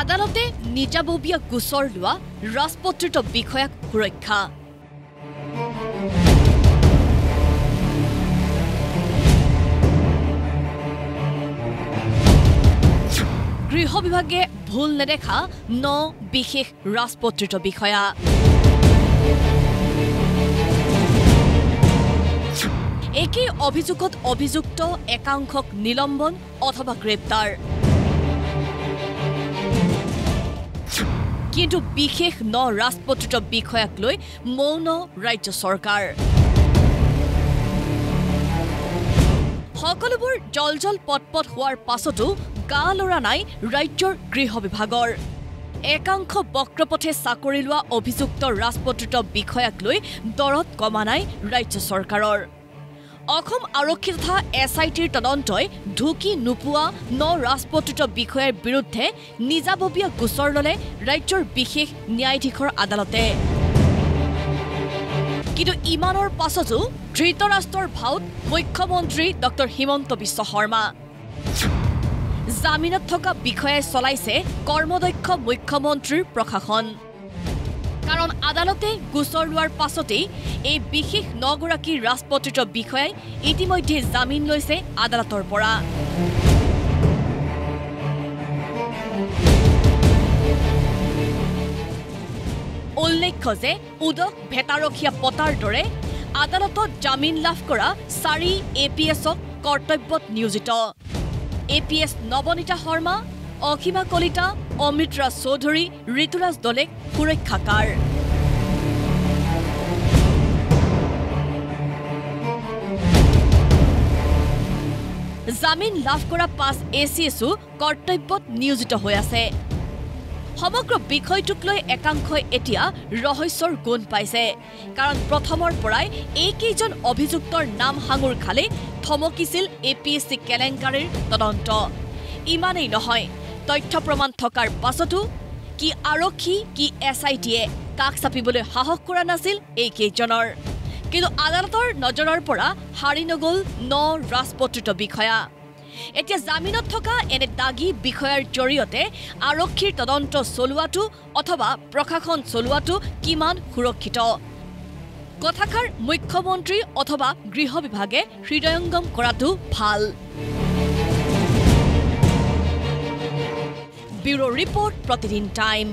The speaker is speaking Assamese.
আদালতে নিজাববীয়া গোচৰ লোৱা ৰাজপত্ৰিত বিষয়াক সুৰক্ষা। গৃহ বিভাগে ভুল নেদেখা ন বিশেষ ৰাজপত্ৰিত বিষয়া। একেই অভিযোগত অভিযুক্ত একাংশক নিলম্বন অথবা গ্ৰেপ্তাৰ। কিন্তু বিশেষ ন ৰাজপত্ৰিত বিষয়াক লৈ মৌন ৰাজ্য চৰকাৰ। সকলোবোৰ জল জল পটপট হোৱাৰ পাছতো গা লৰা নাই ৰাজ্যৰ গৃহ বিভাগৰ। একাংশ বক্ৰপথে চাকৰি লোৱা অভিযুক্ত ৰাজপত্ৰিত বিষয়াক লৈ দৰত কমা নাই ৰাজ্য চৰকাৰৰ। অসম আৰক্ষী তথা এছ আই টিৰ তদন্তই ঢুকি নোপোৱা ন ৰাজপত্ৰিত বিষয়াৰ বিৰুদ্ধে নিজাববীয়া গোচৰ ল'লে ৰাজ্যৰ বিশেষ ন্যায়াধীশৰ আদালতে। কিন্তু ইমানৰ পাছতো ধৃতৰাষ্ট্ৰৰ ভাওত মুখ্যমন্ত্ৰী ডক্টৰ হিমন্ত বিশ্ব শৰ্মা। জামিনত থকা বিষয়াই চলাইছে কৰ্মদক্ষ মুখ্যমন্ত্ৰীৰ প্ৰশাসন। কাৰণ আদালতে গোচৰ লোৱাৰ পাছতেই এই বিশেষ নগৰাকী ৰাজপত্ৰিত বিষয়াই ইতিমধ্যে জামিন লৈছে আদালতৰ পৰা। উল্লেখ্য যে উদক ভেটাৰখীয়া পতাৰ দৰে আদালতত জামিন লাভ কৰা চাৰি এ পি এছক কৰ্তব্যত নিয়োজিত। A P S Nabanita Sharma Asima Kalita Amritraj Choudhury Rituraj দলেক সুৰক্ষাকাৰ। জামিন লাভ কৰা পাঁচ এ চি এছো কৰ্তব্যত নিয়োজিত হৈ আছে। সমগ্ৰ বিষয়টোক লৈ একাংশই এতিয়া ৰহস্যৰ গোন্ধ পাইছে। কাৰণ প্ৰথমৰ পৰাই এইকেইজন অভিযুক্তৰ নাম সাঙুৰ খালেই থমকিছিল এ পি এছ চি কেলেংকাৰীৰ তদন্ত। ইমানেই নহয়। তথ্য প্ৰমাণ থকাৰ পাছতো কি আৰক্ষী কি এছ আই টিয়ে কাষ চাপিবলৈ সাহস কৰা নাছিল এইকেইজনৰ কিন্তু আদালতৰ নজৰৰ পৰা সাৰি নগ'ল ন ৰাজপত্ৰিত বিষয়া। এতিয়া জামিনত থকা এনে দাগী বিষয়াৰ জৰিয়তে আৰক্ষীৰ তদন্ত চলোৱাটো অথবা প্ৰশাসন চলোৱাটো কিমান সুৰক্ষিত? কথাষাৰ মুখ্যমন্ত্ৰী অথবা গৃহ বিভাগে হৃদয়ংগম কৰাটো ভাল। ব্যুৰ' ৰিপৰ্ট প্ৰতিদিন টাইম